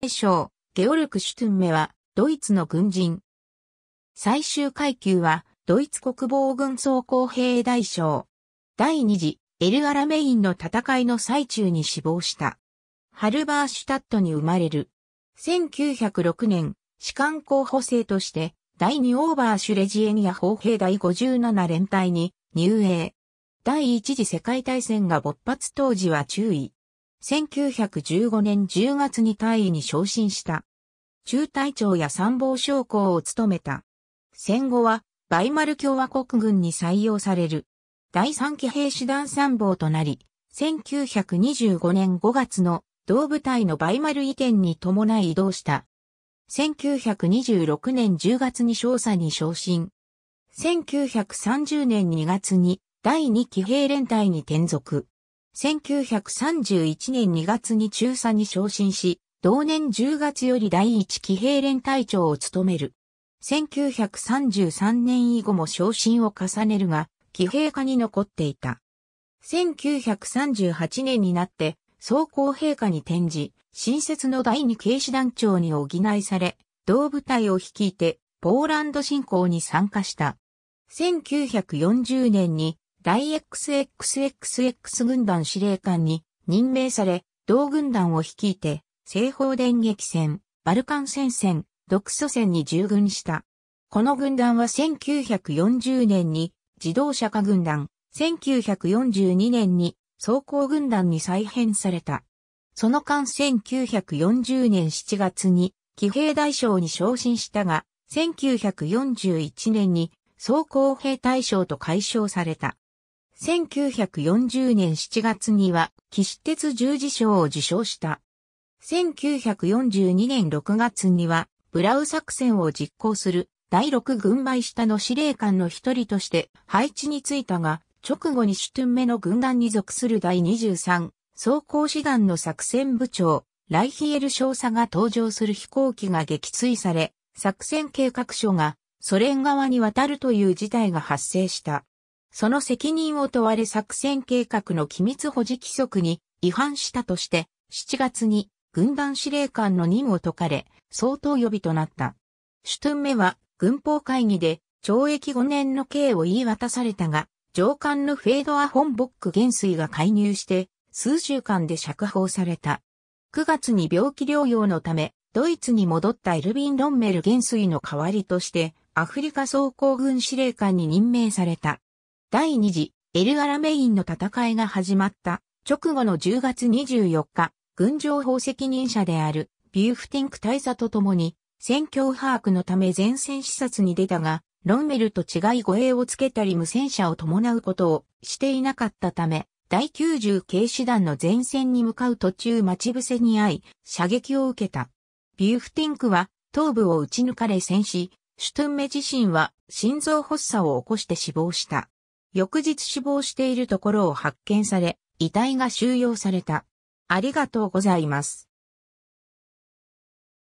大将、ゲオルク・シュトゥンメは、ドイツの軍人。最終階級は、ドイツ国防軍装甲兵大将。第二次、エル・アラメインの戦いの最中に死亡した。ハルバーシュタットに生まれる。1906年、士官候補生として、第2オーバーシュレジエニア砲兵第57連隊に入営。第一次世界大戦が勃発当時は注意。1915年10月に大尉に昇進した。中隊長や参謀将校を務めた。戦後は、バイマル共和国軍に採用される。第三騎兵師団参謀となり、1925年5月の同部隊のバイマル移転に伴い移動した。1926年10月に少佐に昇進。1930年2月に第2騎兵連隊に転属。1931年2月に中佐に昇進し、同年10月より第1騎兵連隊長を務める。1933年以後も昇進を重ねるが、騎兵科に残っていた。1938年になって、装甲兵科に転じ、新設の第二警視団長に補いされ、同部隊を率いて、ポーランド侵攻に参加した。1940年に、大 XXXX 軍団司令官に任命され、同軍団を率いて、西方電撃戦、バルカン戦線、独ソ戦に従軍した。この軍団は1940年に自動車化軍団、1942年に装甲軍団に再編された。その間1940年7月に騎兵大将に昇進したが、1941年に装甲兵大将と解消された。1940年7月には、騎士鉄十字章を受章した。1942年6月には、ブラウ作戦を実行する第6軍配下の司令官の一人として配置についたが、直後にシュトゥンメの軍団に属する第23装甲師団の作戦部長、ライヒエル少佐が登場する飛行機が撃墜され、作戦計画書がソ連側に渡るという事態が発生した。その責任を問われ作戦計画の機密保持規則に違反したとして、7月に軍団司令官の任を解かれ、相当予備となった。シュトゥンメは軍法会議で懲役5年の刑を言い渡されたが、上官のフェードア・ホンボック元帥が介入して数週間で釈放された。9月に病気療養のため、ドイツに戻ったエルビン・ロンメル元帥の代わりとして、アフリカ総攻軍司令官に任命された。第二次エル・アラメインの戦いが始まった直後の10月24日、軍情報責任者であるビューフティンク大佐と共に戦況把握のため前線視察に出たが、ロンメルと違い護衛をつけたり無戦車を伴うことをしていなかったため、第90警視団の前線に向かう途中待ち伏せに遭い、射撃を受けた。ビューフティンクは頭部を撃ち抜かれ戦死、シュトゥンメ自身は心臓発作を起こして死亡した。翌日死亡しているところを発見され、遺体が収容された。ありがとうございます。